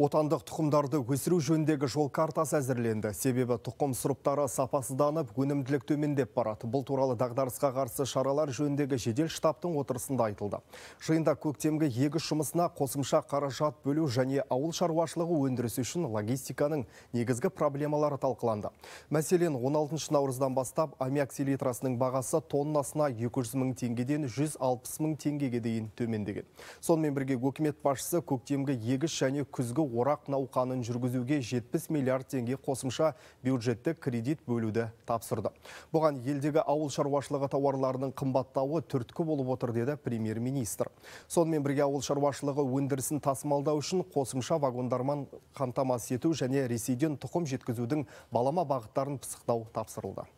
Отандық тұқымдарды өсіру жөніндегі жол картасы әзірленді. Себебі тұқым сұрыптары сапасызданып, өнімділік төмендеп барады. Бұл туралы дағдарысқа қарсы шаралар жөніндегі жедел штабтың отырысында айтылды. Жиында көктемгі егіс жұмысына қосымша қаражат бөлу және ауыл шаруашылығы өндірісі үшін логистиканың негізгі проблемалары талқыланды. Мәселен, 16 наурыздан бастап аммиак селитрасының бағасы тоннасына 200 мың теңгеден 160 мың теңгеге дейін төмендеген. Сонымен бірге өкімет басшысы көктемгі егіс және күзгі орақ науқанын жүргізуге 70 миллиард теңге қосымша бюджетті кредит бөлуді тапсырды. Бұған елдегі ауыл шаруашылығы тауарларының қымбаттауы түрткі болып отыр деді премьер-министр. Сонымен бірге ауыл шаруашылығы өндірісін тасымалдау үшін қосымша вагондарман қамтамасыз ету және Ресейден тұқым жеткізудің балама бағыттарын пысықтау тапсырылды.